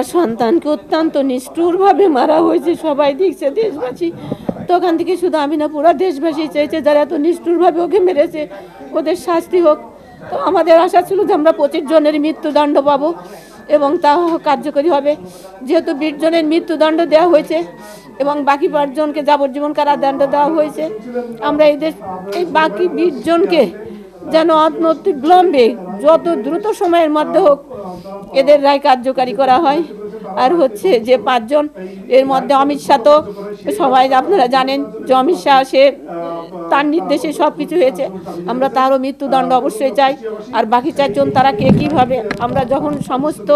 আমার সন্তানকে অত্যন্ত নিষ্ঠুরভাবে মারা হয়েছে। সবাই দেখছে, দেশবাসী। তখন থেকে শুধু আমি না, পুরো দেশবাসী চাইছে যারা এত নিষ্ঠুরভাবে ওকে মেরেছে, ওদের শাস্তি হোক। তো আমাদের আশা ছিল যে আমরা পঁচিশ জনের মৃত্যুদণ্ড পাবো এবং তা কার্যকরী হবে। যেহেতু বিশ জনের মৃত্যুদণ্ড দেওয়া হয়েছে এবং বাকি পাঁচজনকে যাবজ্জীবন কারাদণ্ড দেওয়া হয়েছে, আমরা এদের এই বাকি বিশ জনকে যেন অনতি বিলম্বে যত দ্রুত সময়ের মধ্যে হোক এদের রায় কার্যকারী করা হয়। আর হচ্ছে যে পাঁচজন, এর মধ্যে অমিত শাহ তো সবাই আপনারা জানেন যে অমিত শাহ, সে তার নির্দেশে সব কিছু হয়েছে। আমরা তারও মৃত্যুদণ্ড অবশ্যই চাই। আর বাকি চারজন তারা কে কীভাবে? আমরা যখন সমস্ত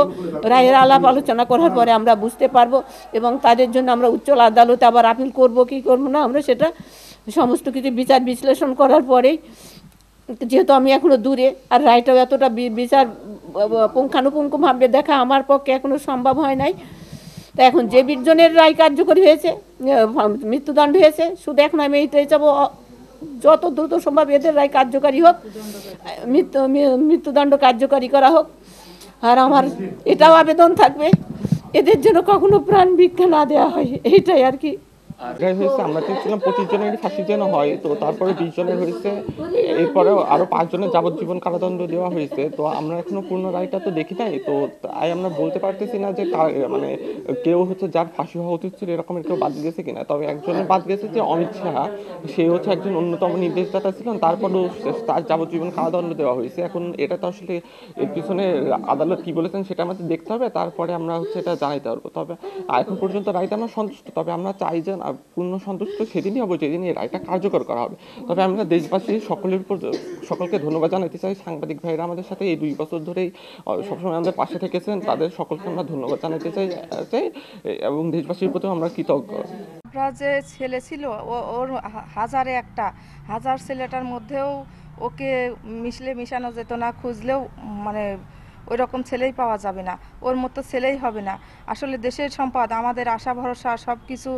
রায়ের আলাপ আলোচনা করার পরে আমরা বুঝতে পারব এবং তাদের জন্য আমরা উচ্চ আদালতে আবার আপিল করব, কি করব না আমরা সেটা সমস্ত কিছু বিচার বিশ্লেষণ করার পরেই যেহেতু আমি এখনও দূরে, আর রায়টাও এতটা বিচার পুঙ্খানুপুঙ্খভাবে দেখা আমার পক্ষে এখনও সম্ভব হয় নাই। তো এখন যে বিশজনের রায় কার্যকরী হয়েছে মৃত্যুদণ্ড হয়েছে, শুধু এখন আমি এইটাই চাবো যত দ্রুত সম্ভব এদের রায় কার্যকারী হোক, মৃত্যু মৃত্যুদণ্ড কার্যকারী করা হোক। আর আমার এটাও আবেদন থাকবে, এদের জন্য কখনো প্রাণ ভিক্ষা না দেওয়া হয়, এইটাই আর কি। এটাই হয়েছে, আমরা চেয়েছিলাম পঁচিশ জনের ফাঁসি যেন হয়, তো তারপরে বিশ জনের হয়েছে। এরপরেও আরও পাঁচ জনের যাবজ্জীবন কারাদণ্ড দেওয়া হয়েছে। তো আমরা এখনও পূর্ণ রায়টা তো দেখি নাই, তো তাই আমরা বলতে পারতেছি না যে মানে কেউ হচ্ছে যার ফাঁসি হওয়া উচিত ছিল এরকমের কেউ বাদ গেছে কিনা। তবে একজনের বাদ গেছে যে অমিত শাহ, সে হচ্ছে একজন অন্যতম নির্দেশদাতা ছিলেন, তারপরেও তার যাবজ্জীবন কারাদণ্ড দেওয়া হয়েছে। এখন এটা তো আসলে এর পিছনে আদালত কি বলেছেন সেটা আমাদের দেখতে হবে, তারপরে আমরা হচ্ছে এটা জানাইতে পারব। তবে এখন পর্যন্ত রায়টা আমরা সন্তুষ্ট, তবে আমরা চাই যে পূর্ণ সন্তুষ্ট সেদিনই হব যেদিন এই রায়টা কার্যকর করা হবে। তবে আমরা দেশবাসী সকলের উপর সকলকে ধন্যবাদ জানাতে চাই। সাংবাদিক ভাইরা আমাদের সাথে এই দুই বছর ধরেই সবসময় আমাদের পাশে থেকেছেন। তাদের সকলকে আমরা ধন্যবাদ জানাতে চাই চাই, এবং দেশবাসীর প্রতিও আমরা কৃতজ্ঞ। আমরা যে ছেলে ছিল ওর হাজারে একটা, হাজার ছেলেটার মধ্যেও ওকে মিশলে মিশানো যেত না, খুঁজলেও মানে ওই রকম ছেলেই পাওয়া যাবে না, ওর মতো ছেলেই হবে না। আসলে দেশের সম্পদ, আমাদের আশা, ভরসা সব কিছু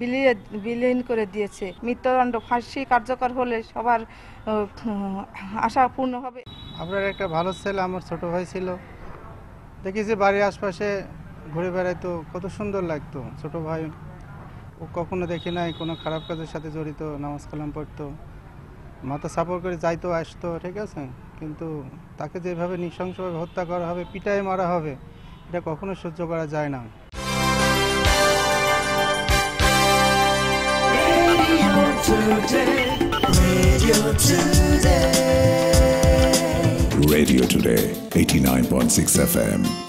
বিলিয়ে, বিলীন করে দিয়েছে। মৃত্যুদণ্ড ফাঁসি কার্যকর হলে সবার আশা পূর্ণ হবে। আপনার একটা ভালো ছেলে, আমার ছোট ভাই ছিল। দেখেছি বাড়ির আশপাশে ঘুরে বেড়াইতো, কত সুন্দর লাগতো ছোট ভাই। ও কখনো দেখি নাই, কোনো খারাপ কাজের সাথে জড়িত, নামাজ কালাম পড়তো। মাথা সাপোর্ট করে যাইতো আসতো ঠিক আছে কিন্তু তাকে যেভাবে নৃশংসভাবে হত্যা করা হবে পিটাই মারা হবে এটা কখনো সহ্য করা যায় না Radio Today, 89.6 FM.